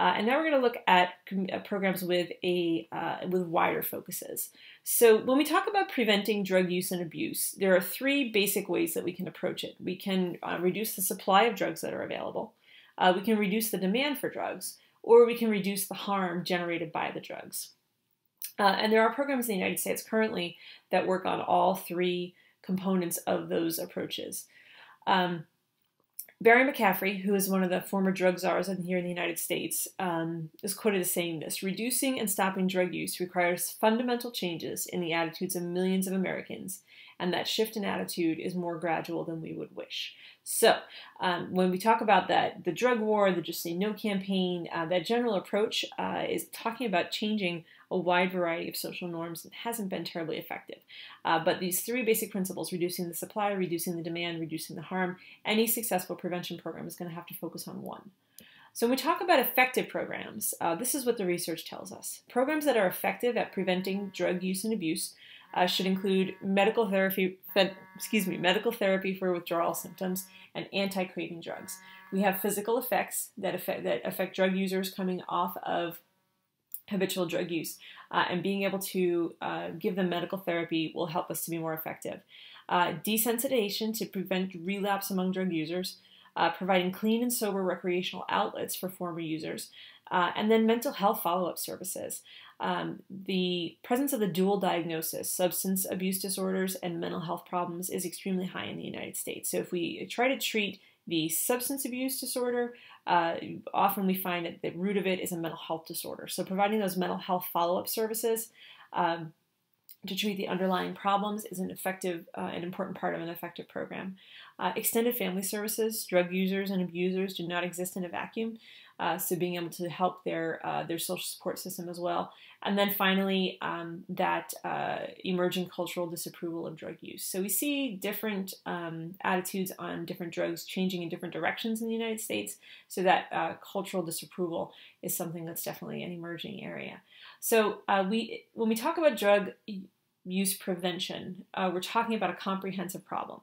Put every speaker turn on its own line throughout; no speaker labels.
Uh, and now we're going to look at uh, programs with a uh, with wider focuses. So when we talk about preventing drug use and abuse, there are three basic ways that we can approach it. We can uh, reduce the supply of drugs that are available. Uh, we can reduce the demand for drugs, or we can reduce the harm generated by the drugs. Uh, and there are programs in the United States currently that work on all three components of those approaches. Um, Barry McCaffrey, who is one of the former drug czars here in the United States, um, is quoted as saying this Reducing and stopping drug use requires fundamental changes in the attitudes of millions of Americans, and that shift in attitude is more gradual than we would wish. So, um, when we talk about that, the drug war, the Just Say No campaign, uh, that general approach uh, is talking about changing a wide variety of social norms and hasn't been terribly effective. Uh, but these three basic principles reducing the supply, reducing the demand, reducing the harm any successful prevention program is going to have to focus on one. So, when we talk about effective programs, uh, this is what the research tells us. Programs that are effective at preventing drug use and abuse uh, should include medical therapy, excuse me, medical therapy for withdrawal symptoms and anti-craving drugs. We have physical effects that affect that affect drug users coming off of habitual drug use, uh, and being able to uh, give them medical therapy will help us to be more effective. Uh, desensitization to prevent relapse among drug users, uh, providing clean and sober recreational outlets for former users, uh, and then mental health follow up services. Um, the presence of the dual diagnosis, substance abuse disorders and mental health problems, is extremely high in the United States. So, if we try to treat the substance abuse disorder, uh, often we find that the root of it is a mental health disorder. So, providing those mental health follow up services um, to treat the underlying problems is an effective, uh, an important part of an effective program. Uh, extended family services, drug users and abusers do not exist in a vacuum. Uh, so being able to help their uh, their social support system as well, and then finally um, that uh, emerging cultural disapproval of drug use. So we see different um, attitudes on different drugs changing in different directions in the United States. So that uh, cultural disapproval is something that's definitely an emerging area. So uh, we when we talk about drug use prevention, uh, we're talking about a comprehensive problem.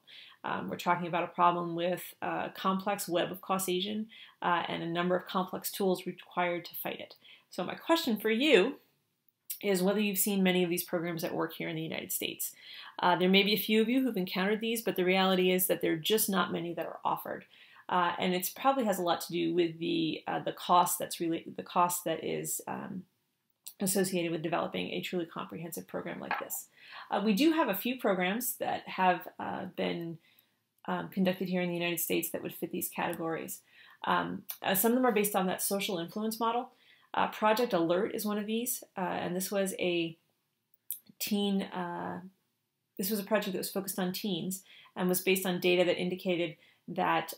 Um, we're talking about a problem with a complex web of causation uh, and a number of complex tools required to fight it. So, my question for you is whether you've seen many of these programs at work here in the United States. Uh, there may be a few of you who've encountered these, but the reality is that there are just not many that are offered. Uh, and it probably has a lot to do with the uh, the cost that's really the cost that is um, associated with developing a truly comprehensive program like this. Uh, we do have a few programs that have uh, been um, conducted here in the United States that would fit these categories. Um, uh, some of them are based on that social influence model. Uh, Project Alert is one of these, uh, and this was a teen. Uh, this was a project that was focused on teens and was based on data that indicated that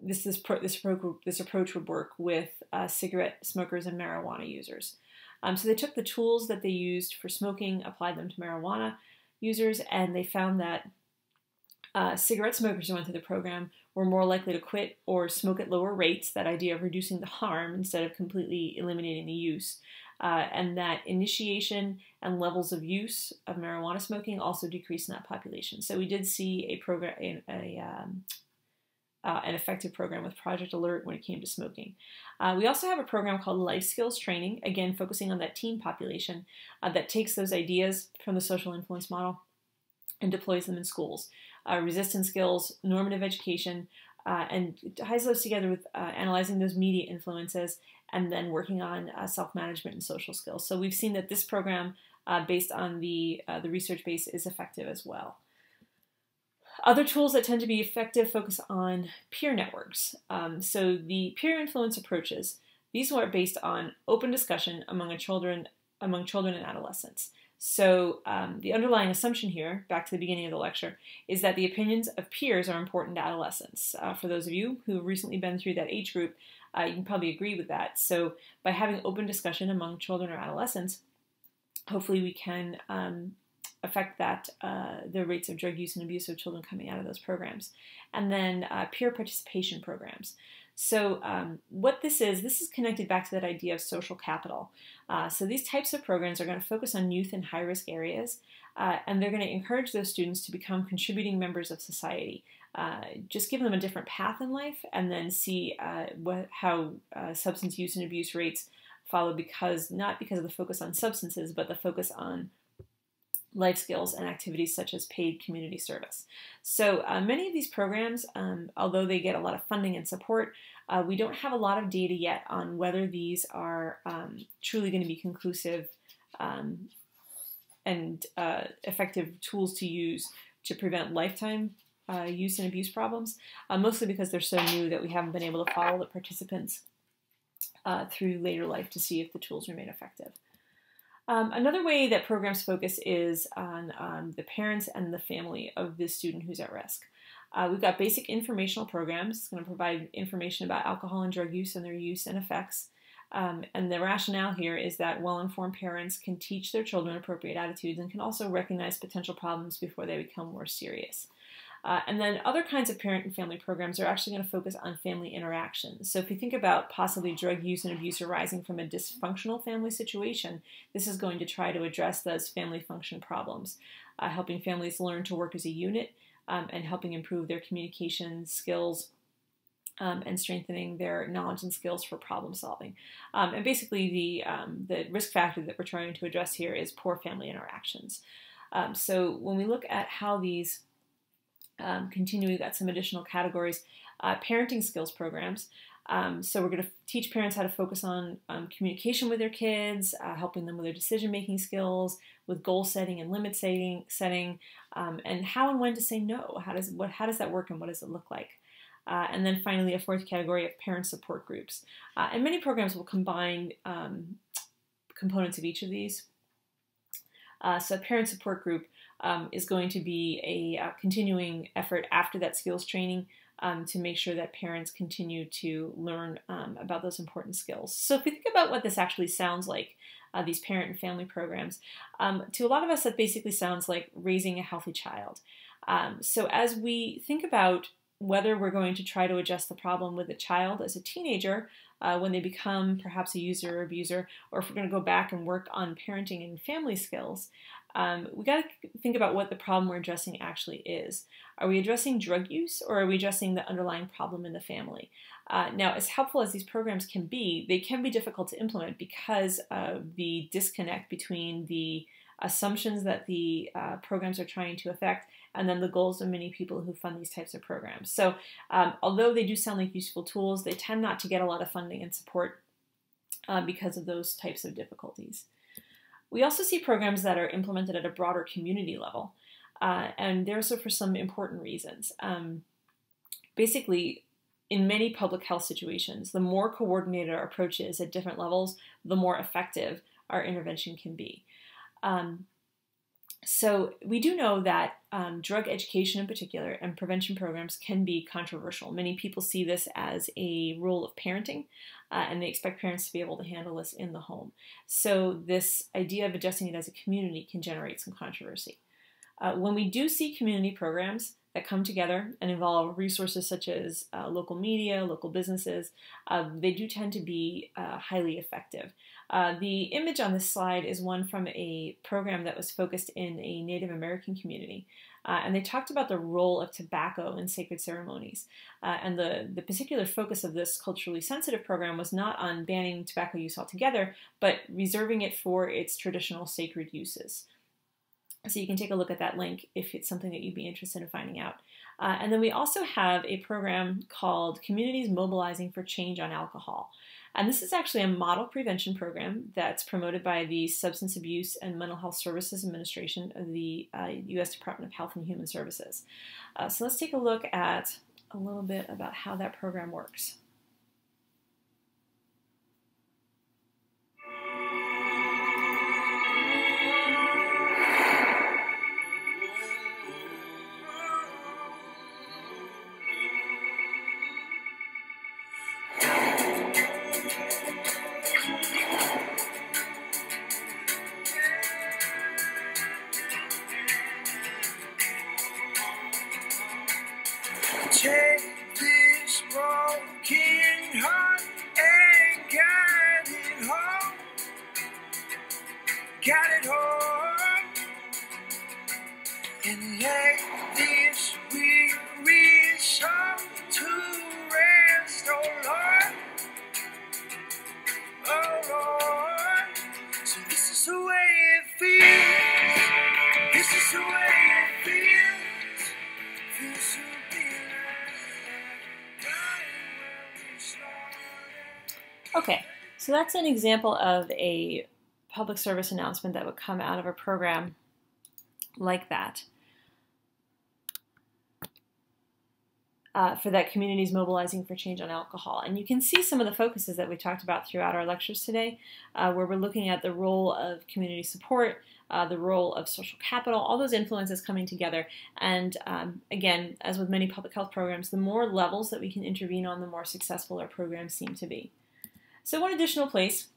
this this, pro- this, pro- this approach would work with uh, cigarette smokers and marijuana users. Um, so they took the tools that they used for smoking, applied them to marijuana users, and they found that uh, cigarette smokers who went through the program were more likely to quit or smoke at lower rates. That idea of reducing the harm instead of completely eliminating the use. Uh, and that initiation and levels of use of marijuana smoking also decreased in that population. So we did see a program, a, a um, uh, an effective program with Project Alert when it came to smoking. Uh, we also have a program called Life Skills Training, again focusing on that teen population uh, that takes those ideas from the social influence model and deploys them in schools. Uh, resistance skills, normative education, uh, and ties those together with uh, analyzing those media influences and then working on self management and social skills. So we've seen that this program, based on the, the research base, is effective as well. Other tools that tend to be effective focus on peer networks. Um, so the peer influence approaches, these are based on open discussion among children, among children and adolescents. So um, the underlying assumption here, back to the beginning of the lecture, is that the opinions of peers are important to adolescents. Uh, for those of you who have recently been through that age group, uh, you can probably agree with that. So by having open discussion among children or adolescents, hopefully we can um, affect that uh, the rates of drug use and abuse of children coming out of those programs. And then uh, peer participation programs. So um, what this is, this is connected back to that idea of social capital. Uh, so these types of programs are going to focus on youth in high-risk areas, uh, and they're going to encourage those students to become contributing members of society. uh, just give them a different path in life and then see uh, what, how uh, substance use and abuse rates follow because not because of the focus on substances, but the focus on life skills and activities such as paid community service. So uh, many of these programs, um, although they get a lot of funding and support, uh, we don't have a lot of data yet on whether these are um, truly going to be conclusive um, and uh, effective tools to use to prevent lifetime uh, use and abuse problems, uh, mostly because they're so new that we haven't been able to follow the participants uh, through later life to see if the tools remain effective. Um, another way that programs focus is on um, the parents and the family of the student who's at risk. Uh, we've got basic informational programs. It's going to provide information about alcohol and drug use and their use and effects. Um, and the rationale here is that well informed parents can teach their children appropriate attitudes and can also recognize potential problems before they become more serious. Uh, and then other kinds of parent and family programs are actually going to focus on family interactions. So if you think about possibly drug use and abuse arising from a dysfunctional family situation, this is going to try to address those family function problems, uh, helping families learn to work as a unit um, and helping improve their communication skills. Um, and strengthening their knowledge and skills for problem solving. Um, and basically, the, um, the risk factor that we're trying to address here is poor family interactions. Um, so, when we look at how these um, continue, we've got some additional categories. Uh, parenting skills programs. Um, so we're going to teach parents how to focus on um, communication with their kids, uh, helping them with their decision-making skills, with goal setting and limit setting, setting, um, and how and when to say no. How does what how does that work and what does it look like? Uh, and then finally, a fourth category of parent support groups. Uh, and many programs will combine um, components of each of these. Uh, so, parent support group um, is going to be a, a, continuing effort after that skills training um, to make sure that parents continue to learn um, about those important skills. So, if we think about what this actually sounds like, uh, these parent and family programs, um, to a lot of us, that basically sounds like raising a healthy child. Um, so, as we think about whether we're going to try to adjust the problem with a child as a teenager uh, when they become perhaps a user or abuser, or if we're going to go back and work on parenting and family skills, um, we got to think about what the problem we're addressing actually is. Are we addressing drug use or are we addressing the underlying problem in the family? Uh, now, as helpful as these programs can be, they can be difficult to implement because of the disconnect between the assumptions that the uh, programs are trying to affect and then the goals of many people who fund these types of programs. So, um, although they do sound like useful tools, they tend not to get a lot of funding and support uh, because of those types of difficulties. We also see programs that are implemented at a broader community level, uh, and they're so for some important reasons. Um, basically, in many public health situations, the more coordinated our approach is at different levels, the more effective our intervention can be. Um, so we do know that um, drug education in particular and prevention programs can be controversial. Many people see this as a role of parenting, uh, and they expect parents to be able to handle this in the home. So this idea of addressing it as a community can generate some controversy. Uh, when we do see community programs that come together and involve resources such as uh, local media, local businesses, uh, they do tend to be uh, highly effective. Uh, the image on this slide is one from a program that was focused in a Native American community. Uh, and they talked about the role of tobacco in sacred ceremonies. Uh, and the, the particular focus of this culturally sensitive program was not on banning tobacco use altogether, but reserving it for its traditional sacred uses. So you can take a look at that link if it's something that you'd be interested in finding out. Uh, and then we also have a program called Communities Mobilizing for Change on Alcohol. And this is actually a model prevention program that's promoted by the Substance Abuse and Mental Health Services Administration of the uh, U.S. Department of Health and Human Services. Uh, so let's take a look at a little bit about how that program works. So that's an example of a public service announcement that would come out of a program like that. Uh, for that communities mobilizing for change on alcohol. And you can see some of the focuses that we talked about throughout our lectures today, uh, where we're looking at the role of community support, uh, the role of social capital, all those influences coming together. And um, again, as with many public health programs, the more levels that we can intervene on, the more successful our programs seem to be. So one additional place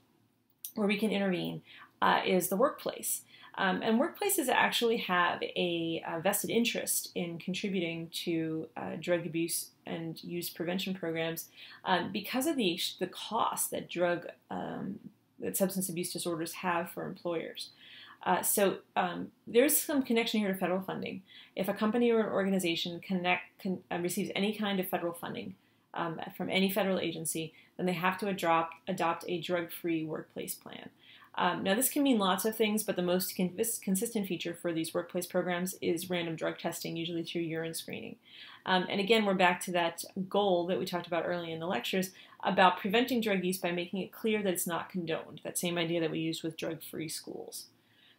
where we can intervene uh, is the workplace. Um, and workplaces actually have a, a, vested interest in contributing to uh, drug abuse and use prevention programs um, because of the, the cost that drug um, that substance abuse disorders have for employers. Uh, so um, there's some connection here to federal funding. If a company or an organization connect, uh, receives any kind of federal funding um, from any federal agency, then they have to adopt, adopt a drug-free workplace plan. Um, now, this can mean lots of things, but the most con consistent feature for these workplace programs is random drug testing, usually through urine screening. Um, and again, we're back to that goal that we talked about early in the lectures about preventing drug use by making it clear that it's not condoned, that same idea that we used with drug-free schools.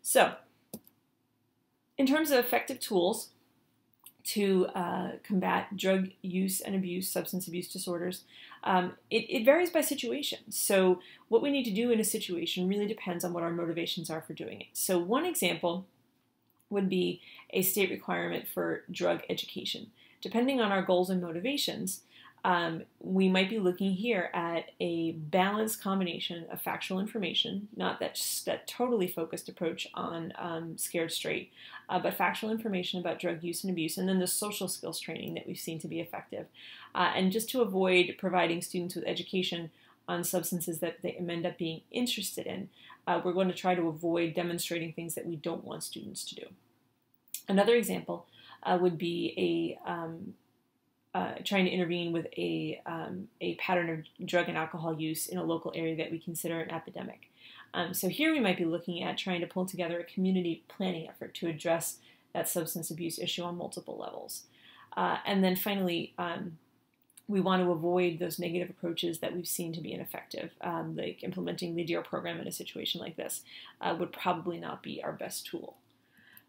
So, in terms of effective tools to uh, combat drug use and abuse, substance abuse disorders, um, it, it, varies by situation. So, what we need to do in a situation really depends on what our motivations are for doing it. So, one example would be a state requirement for drug education. Depending on our goals and motivations, um, we might be looking here at a balanced combination of factual information, not that, that totally focused approach on um, scared straight, uh, but factual information about drug use and abuse, and then the social skills training that we've seen to be effective. Uh, and just to avoid providing students with education on substances that they end up being interested in, uh, we're going to try to avoid demonstrating things that we don't want students to do. Another example uh, would be a um, uh, trying to intervene with a, um, a pattern of drug and alcohol use in a local area that we consider an epidemic. Um, so here we might be looking at trying to pull together a community planning effort to address that substance abuse issue on multiple levels. Uh, and then finally, um, we want to avoid those negative approaches that we've seen to be ineffective, um, like implementing the DARE program in a situation like this uh, would probably not be our best tool.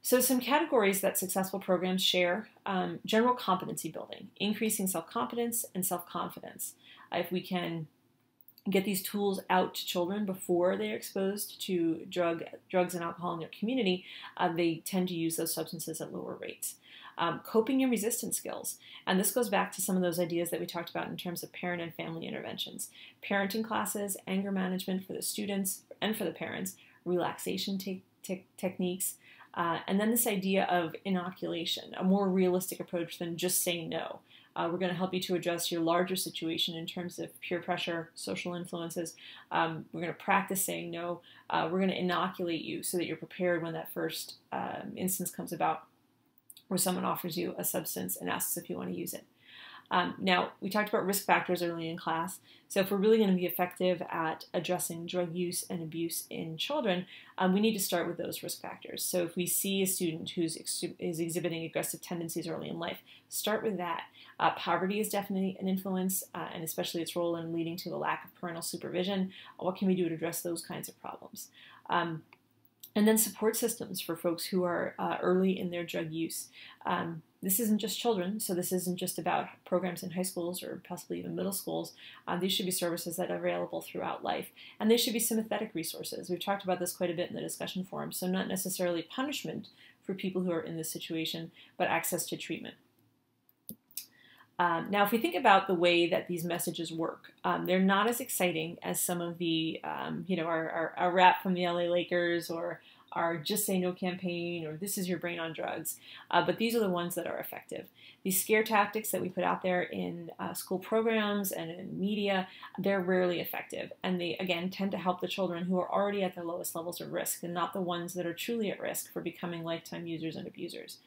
So, some categories that successful programs share um, general competency building, increasing self competence and self confidence. Uh, if we can get these tools out to children before they're exposed to drug, drugs and alcohol in their community, uh, they tend to use those substances at lower rates. Um, coping and resistance skills. And this goes back to some of those ideas that we talked about in terms of parent and family interventions. Parenting classes, anger management for the students and for the parents, relaxation te te techniques, uh, and then this idea of inoculation, a more realistic approach than just saying no. Uh, we're going to help you to address your larger situation in terms of peer pressure, social influences. Um, we're going to practice saying no. Uh, we're going to inoculate you so that you're prepared when that first um, instance comes about where someone offers you a substance and asks if you want to use it. Um, now, we talked about risk factors early in class. So, if we're really going to be effective at addressing drug use and abuse in children, um, we need to start with those risk factors. So, if we see a student who's ex- is exhibiting aggressive tendencies early in life, start with that. Uh, poverty is definitely an influence, uh, and especially its role in leading to the lack of parental supervision. What can we do to address those kinds of problems? Um, and then support systems for folks who are uh, early in their drug use. Um, this isn't just children, so this isn't just about programs in high schools or possibly even middle schools. Um, these should be services that are available throughout life, and they should be sympathetic resources. We've talked about this quite a bit in the discussion forum, so not necessarily punishment for people who are in this situation, but access to treatment. Um, now, if we think about the way that these messages work, um, they're not as exciting as some of the, um, you know, our, our, our, rap from the LA Lakers or our Just Say No campaign or This Is Your Brain on Drugs, uh, but these are the ones that are effective. These scare tactics that we put out there in uh, school programs and in media, they're rarely effective. And they, again, tend to help the children who are already at their lowest levels of risk and not the ones that are truly at risk for becoming lifetime users and abusers.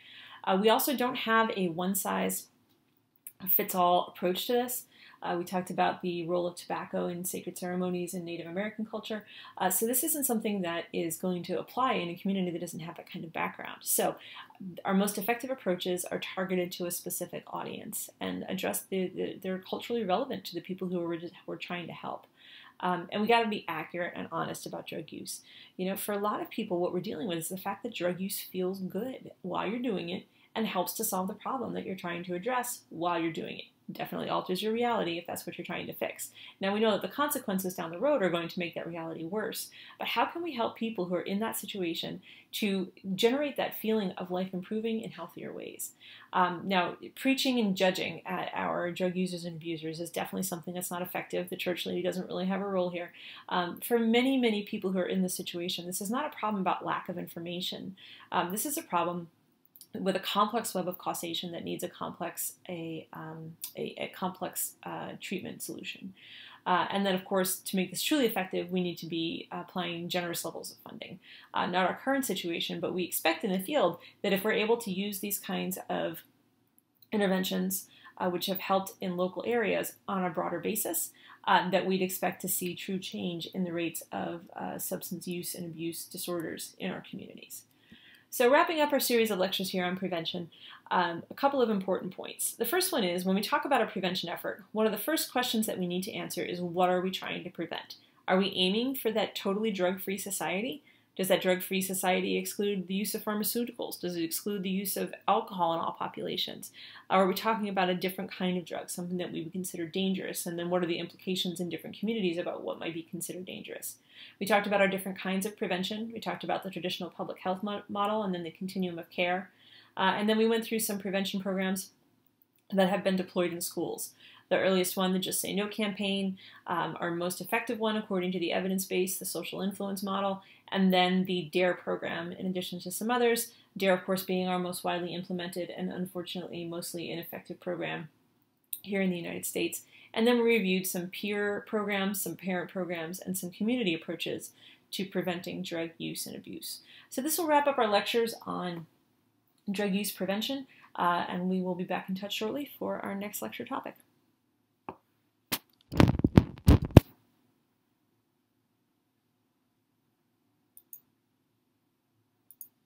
Uh, we also don't have a one size fits all approach to this. Uh, we talked about the role of tobacco in sacred ceremonies in Native American culture. Uh, so this isn't something that is going to apply in a community that doesn't have that kind of background. So our most effective approaches are targeted to a specific audience and address the, the they're culturally relevant to the people who we're, we're trying to help. Um, and we got to be accurate and honest about drug use. You know, for a lot of people, what we're dealing with is the fact that drug use feels good while you're doing it and helps to solve the problem that you're trying to address while you're doing it definitely alters your reality if that's what you're trying to fix. Now we know that the consequences down the road are going to make that reality worse, but how can we help people who are in that situation to generate that feeling of life improving in healthier ways? Um, now, preaching and judging at our drug users and abusers is definitely something that's not effective. The church lady doesn't really have a role here. Um, for many, many people who are in this situation, this is not a problem about lack of information. Um, this is a problem with a complex web of causation that needs a complex a, um, a, a, complex uh, treatment solution. Uh, and then, of course, to make this truly effective, we need to be applying generous levels of funding. Uh, not our current situation, but we expect in the field that if we're able to use these kinds of interventions, uh, which have helped in local areas on a broader basis, uh, that we'd expect to see true change in the rates of uh, substance use and abuse disorders in our communities. So, wrapping up our series of lectures here on prevention, um, a couple of important points. The first one is when we talk about a prevention effort, one of the first questions that we need to answer is what are we trying to prevent? Are we aiming for that totally drug free society? Does that drug free society exclude the use of pharmaceuticals? Does it exclude the use of alcohol in all populations? Are we talking about a different kind of drug, something that we would consider dangerous? And then what are the implications in different communities about what might be considered dangerous? We talked about our different kinds of prevention. We talked about the traditional public health mo- model and then the continuum of care. Uh, and then we went through some prevention programs that have been deployed in schools. The earliest one, the Just Say No campaign, um, our most effective one according to the evidence base, the social influence model, and then the DARE program, in addition to some others. DARE, of course, being our most widely implemented and unfortunately mostly ineffective program here in the United States. And then we reviewed some peer programs, some parent programs, and some community approaches to preventing drug use and abuse. So this will wrap up our lectures on drug use prevention, uh, and we will be back in touch shortly for our next lecture topic.